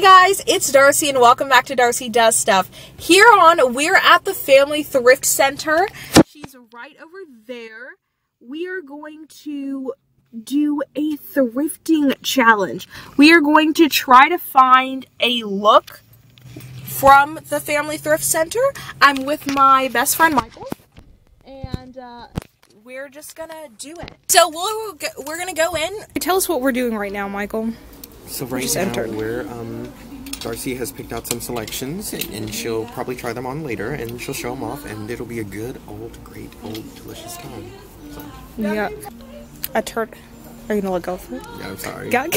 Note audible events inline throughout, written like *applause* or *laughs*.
Hey guys, it's Darcy and welcome back to Darcy Does Stuff. Here on, we're at the Family Thrift Center. She's right over there. We are going to do a thrifting challenge. We are going to try to find a look from the Family Thrift Center. I'm with my best friend Michael and uh, we're just gonna do it. So we'll, we're gonna go in. Tell us what we're doing right now, Michael. So right just now entered. we're um, Darcy has picked out some selections and, and she'll probably try them on later and she'll show them off and it'll be a good old great old delicious time. So Yeah. A turd. Are you gonna let go for it? yeah, I'm sorry. Got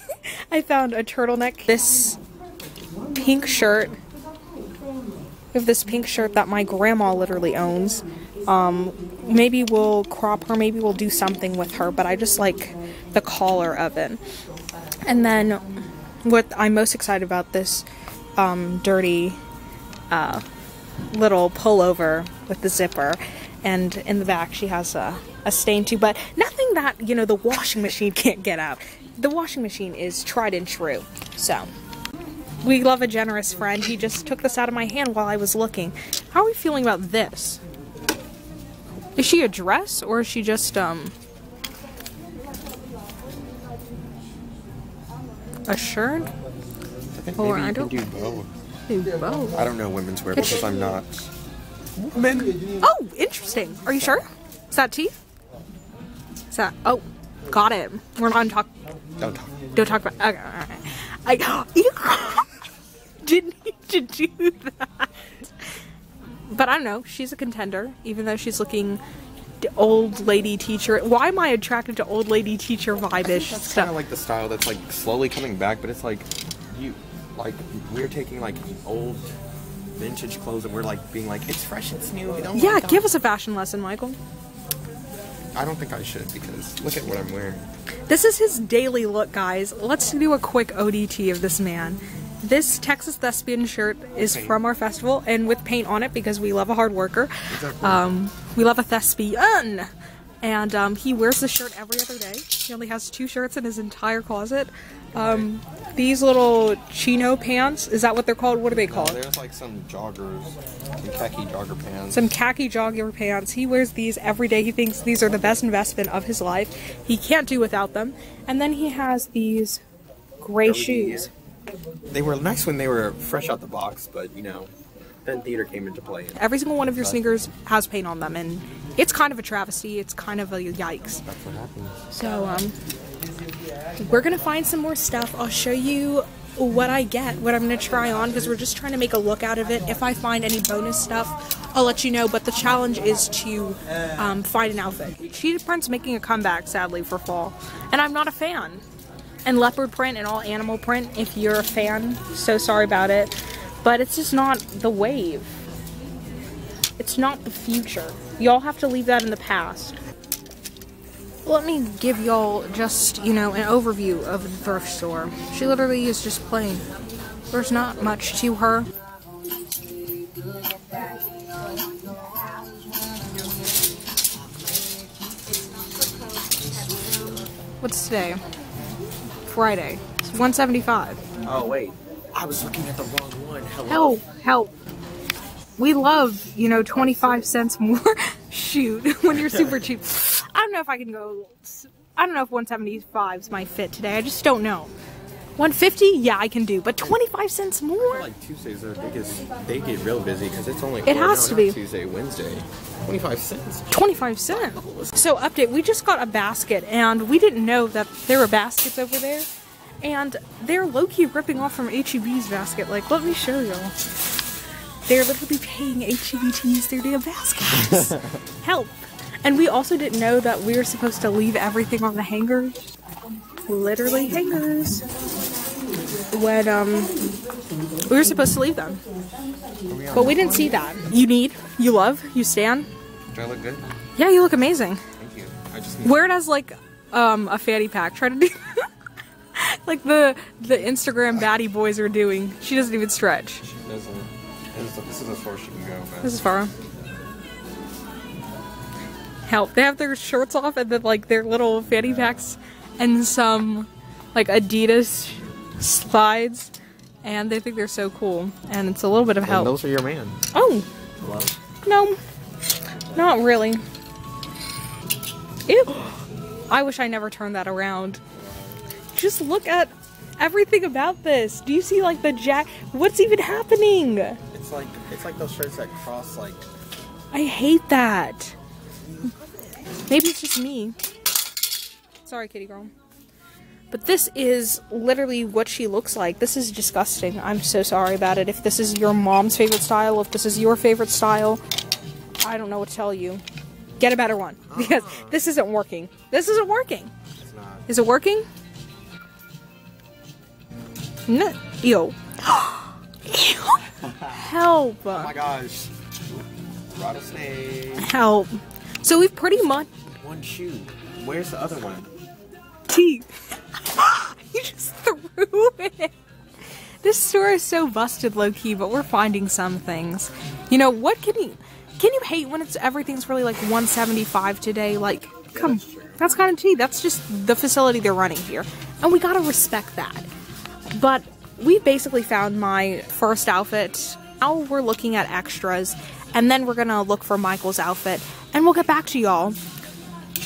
*laughs* I found a turtleneck. This pink shirt. We have this pink shirt that my grandma literally owns. Um, maybe we'll crop her, maybe we'll do something with her, but I just like the collar of it. And then what I'm most excited about this um, dirty uh, little pullover with the zipper. And in the back she has a, a stain too but nothing that you know the washing machine *laughs* can't get out. The washing machine is tried and true. So we love a generous friend. He just took this out of my hand while i was looking. How are we feeling about this? Is she a dress or is she just um a shirt I think Or maybe I you don't- can do both. Ooh, both. I don't know women's wear because I'm not. Men. Oh, interesting. Are you sure? Is that teeth? Is that? Oh, got it. We're not talk. Don't talk. Don't talk about. Okay, all right. I *gasps* you *laughs* didn't need to do that. But I don't know. She's a contender, even though she's looking d- old lady teacher. Why am I attracted to old lady teacher vibe-ish That's kind of like the style that's like slowly coming back, but it's like you, like we're taking like old vintage clothes and we're like being like it's fresh, it's new. Yeah, give us a fashion lesson, Michael. I don't think I should because look at what I'm wearing. This is his daily look, guys. Let's do a quick ODT of this man. This Texas Thespian shirt is from our festival and with paint on it because we love a hard worker. Exactly. Um, we love a thespian. And um, he wears this shirt every other day. He only has two shirts in his entire closet. Um, these little chino pants, is that what they're called? What are they No, called? there's like some joggers, some khaki jogger pants. some khaki jogger pants. He wears these every day. He thinks these are the best investment of his life. He can't do without them. And then he has these gray shoes. They were nice when they were fresh out the box, but you know, then theater came into play. Every single one of your sneakers has paint on them, and it's kind of a travesty. It's kind of a yikes. that's what happens. So, um, we're gonna find some more stuff. I'll show you what I get, what I'm gonna try on, because we're just trying to make a look out of it. If I find any bonus stuff, I'll let you know. But the challenge is to um, find an outfit. Cheetah print's making a comeback, sadly, for fall, and I'm not a fan. And leopard print and all animal print, if you're a fan, so sorry about it. But it's just not the wave. It's not the future. Y'all have to leave that in the past. Let me give y'all just, you know, an overview of the thrift store. She literally is just plain. There's not much to her. What's today? Friday. It's 175. Oh wait, I was looking at the wrong one. Hello. Help, help. We love, you know, 25 cents more. *laughs* Shoot, *laughs* when you're super cheap. I don't know if I can go. I don't know if 175 is my fit today. I just don't know. 150? Yeah, I can do, but 25 cents more? Like Tuesdays are the biggest. They get real busy because it's only. It has no, to be. Tuesday, Wednesday. Twenty-five cents. 25 cents. So, update we just got a basket, and we didn't know that there were baskets over there. And they're low key ripping off from HEB's basket. Like, let me show y'all. They're literally paying HEB to use their damn baskets. *laughs* Help. And we also didn't know that we were supposed to leave everything on the hangers. Literally hangers. When, um, we were supposed to leave them. But we didn't see that. You need, you love, you stand. Do I look good? Yeah, you look amazing. Thank you. I just need Wear it as like um a fanny pack. Try to do *laughs* like the the Instagram baddie boys are doing. She doesn't even stretch. She doesn't. This is, this is as far as she can go. But This is far. Help! They have their shirts off and then like their little fanny packs and some like Adidas slides and they think they're so cool, and it's a little bit of And help. those are your man. Oh, Hello? no, not really. Ew. I wish I never turned that around. Just look at everything about this. Do you see like the jack? What's even happening? It's like it's like those shirts that cross like I hate that. Maybe it's just me. Sorry, kitty girl. But this is literally what she looks like. This is disgusting. I'm so sorry about it. If this is your mom's favorite style, if this is your favorite style, I don't know what to tell you. Get a better one. *laughs* Because ah. this isn't working. This isn't working. it's not. Is it working? No. Yo. *gasps* Help. Oh my gosh. Rattlesnake. Help. So we've pretty much One shoe. Where's the other one? T. This store is so busted low key, but we're finding some things. You know what? Can you can you hate when it's everything's really like 175 today? Like, come, that's kind of tea. That's just the facility they're running here, and we gotta respect that. But we basically found my first outfit. Now we're looking at extras, and then we're gonna look for Michael's outfit, and we'll get back to y'all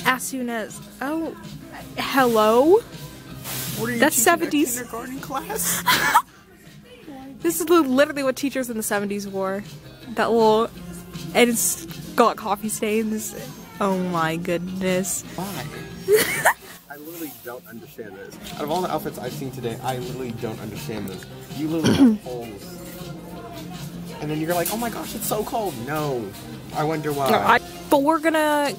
as soon as. Oh, hello. What are you That's teaching a 70s. kindergarten class? *laughs* This is literally what teachers in the 70s wore. That little. And it's got coffee stains. Oh my goodness. Why? *laughs* I literally don't understand this. Out of all the outfits I've seen today, I literally don't understand this. You literally have *clears throat* holes. And then you're like, oh my gosh, it's so cold. No. I wonder why. No, I, but we're gonna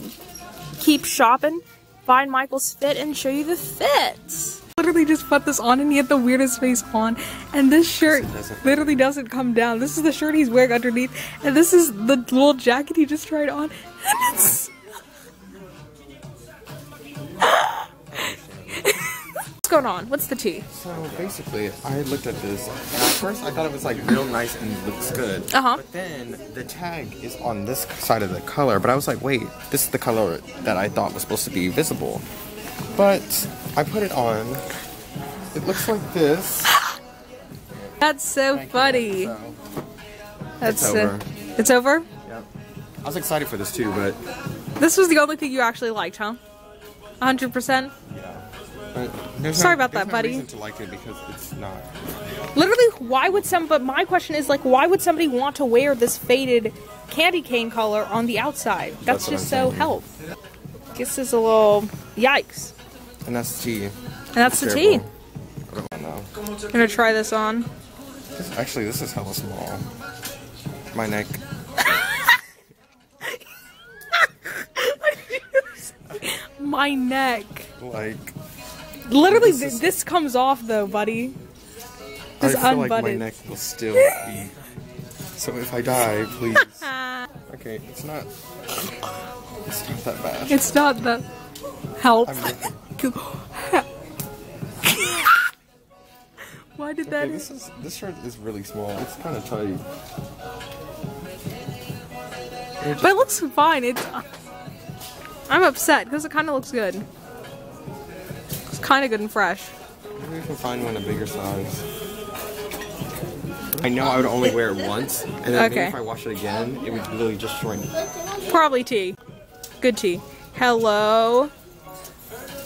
keep shopping, find Michael's fit, and show you the fits. Literally just put this on and he had the weirdest face on. And this shirt doesn't. literally doesn't come down. This is the shirt he's wearing underneath. And this is the little jacket he just tried on. And it's. *laughs* What's going on? What's the tea? So basically, I looked at this, and at first I thought it was like real nice and looks good. Uh-huh. But then the tag is on this side of the color, but I was like, wait, this is the color that I thought was supposed to be visible. But I put it on. It looks like this. *gasps* That's so funny. So, That's it's uh, over. it's over? yep. I was excited for this too, but This was the only thing you actually liked, huh? 100%? But there's Sorry no, about that, no buddy. to like it because it's not. Literally, why would some? But my question is like, why would somebody want to wear this faded candy cane color on the outside? That's, That's just so help. This is a little yikes, And that's the tea. and that's the tea. I don't know. I'm gonna try this on. This- Actually, this is hella small. My neck. *laughs* My neck. Like, Literally, This is- this comes off though, buddy. I This feel like my neck will still *laughs* be. So if I die, please. *laughs* Okay, it's not. It's not that bad. It's not the help. I'm. *laughs* Why did that? Okay, this is this shirt is really small. It's kind of tight. It But it looks fine. It's. I'm upset because it kind of looks good. It's kind of good and fresh. Maybe we can find one a bigger size. I know I would only wear it once, and then maybe if I wash it again, it would literally just shrink. Probably tea. Good tea. Hello.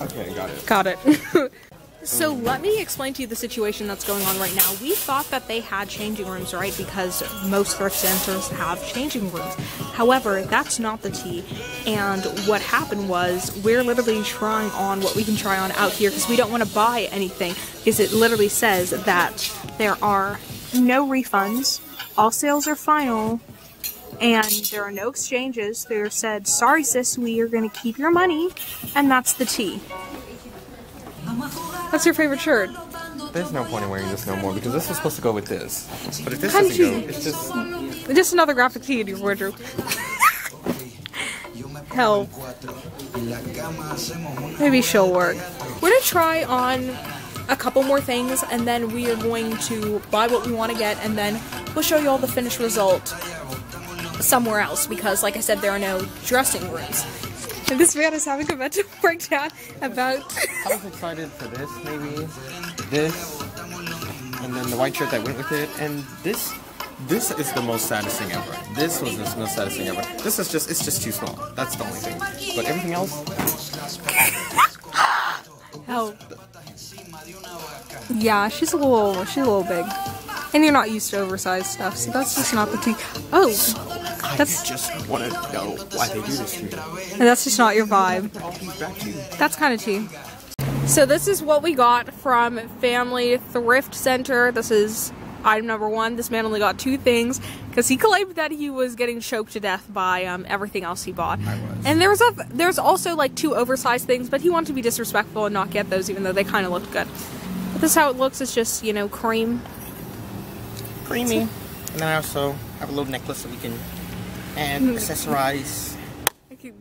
Okay, got it. Got it. *laughs* so let me explain to you the situation that's going on right now. We thought that they had changing rooms, right? Because most thrift centers have changing rooms. However, that's not the tea. And what happened was we're literally trying on what we can try on out here because we don't want to buy anything. Because it literally says that there are no refunds, all sales are final, and there are no exchanges. They're said, sorry sis, we are gonna keep your money, and that's the tea. What's your favorite shirt? There's no point in wearing this no more because this was supposed to go with this. But if this How doesn't go, it's just. Just another graphic tee in your wardrobe. Help. Maybe she'll work. We're gonna try on a couple more things and then we are going to buy what we want to get and then we'll show you all the finished result somewhere else because like I said there are no dressing rooms. And this man is having a mental *laughs* breakdown about I was excited for this, maybe. This. and then the white shirt that went with it, and this. This is the most saddest thing ever. This was the most saddest thing ever. This is just, it's just too small. That's the only thing. But everything else, *gasps* Oh. Yeah, she's a little, she's a little big. And you're not used to oversized stuff, so that's just not the tea. Oh, I That's- just want to know why they do this to me. and that's just not your vibe. All these back to you. That's kind of tea. So this is what we got from Family Thrift Center. This is item number one. This man only got two things because he claimed that he was getting choked to death by um, everything else he bought. I was. And there was a there's also like two oversized things, but he wanted to be disrespectful and not get those, even though they kind of looked good. But this is how it looks. It's just you know cream. creamy. And then I also have a little necklace that we can add, accessorize. I could-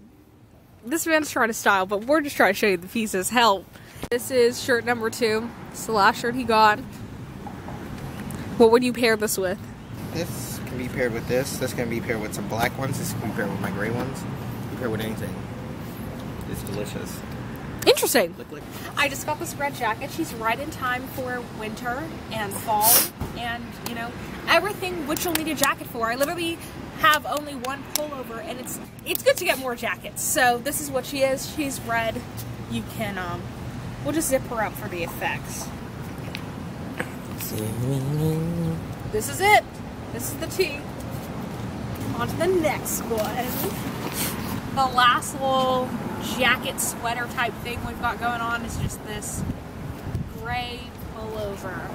This man's trying to style, but we're just trying to show you the pieces. Help. This is shirt number two. It's the last shirt he got. What would you pair this with? This can be paired with this. This can be paired with some black ones. This can be paired with my gray ones. You can pair with anything. It's delicious. Interesting. Lick, lick. I just got this red jacket. She's right in time for winter and fall and, you know, everything which you'll need a jacket for. I literally have only one pullover and it's it's good to get more jackets. So this is what she is. She's red. You can um we'll just zip her up for the effects. This is it. This is the tea. On to the next one. The last little jacket sweater type thing we've got going on is just this gray pullover.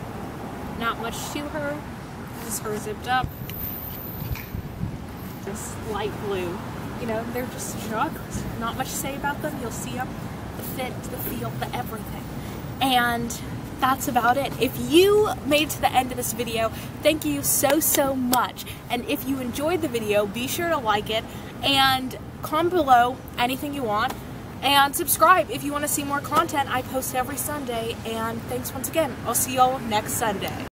Not much to her. This is her zipped up. This light blue. You know, they're just. Not much to say about them. You'll see them. The fit, the feel, the everything. And that's about it. If you made it to the end of this video, thank you so, so much. And if you enjoyed the video, be sure to like it and comment below anything you want. And subscribe if you want to see more content. I post every Sunday. And thanks once again. I'll see y'all next Sunday.